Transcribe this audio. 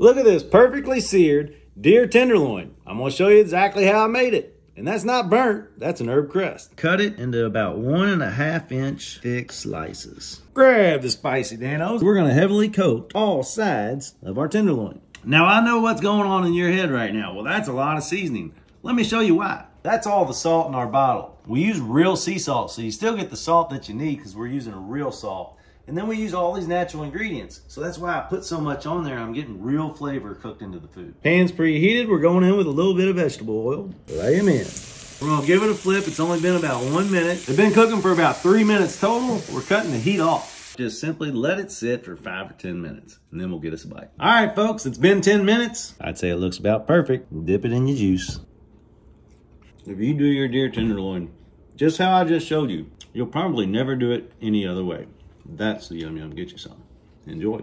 Look at this perfectly seared deer tenderloin. I'm gonna show you exactly how I made it. And that's not burnt, that's an herb crust. Cut it into about one and a half inch thick slices. Grab the spicy Dan-O's. We're gonna heavily coat all sides of our tenderloin. Now I know what's going on in your head right now. Well, that's a lot of seasoning. Let me show you why. That's all the salt in our bottle. We use real sea salt, so you still get the salt that you need because we're using a real salt. And then we use all these natural ingredients. So that's why I put so much on there. I'm getting real flavor cooked into the food. Pan's preheated. We're going in with a little bit of vegetable oil. Lay them in. We're gonna give it a flip. It's only been about one minute. They've been cooking for about three minutes total. We're cutting the heat off. Just simply let it sit for five or 10 minutes and then we'll get us a bite. All right, folks, it's been 10 minutes. I'd say it looks about perfect. Dip it in your juice. If you do your deer tenderloin just how I just showed you, you'll probably never do it any other way. That's the Yum Yum. Get you some. Enjoy.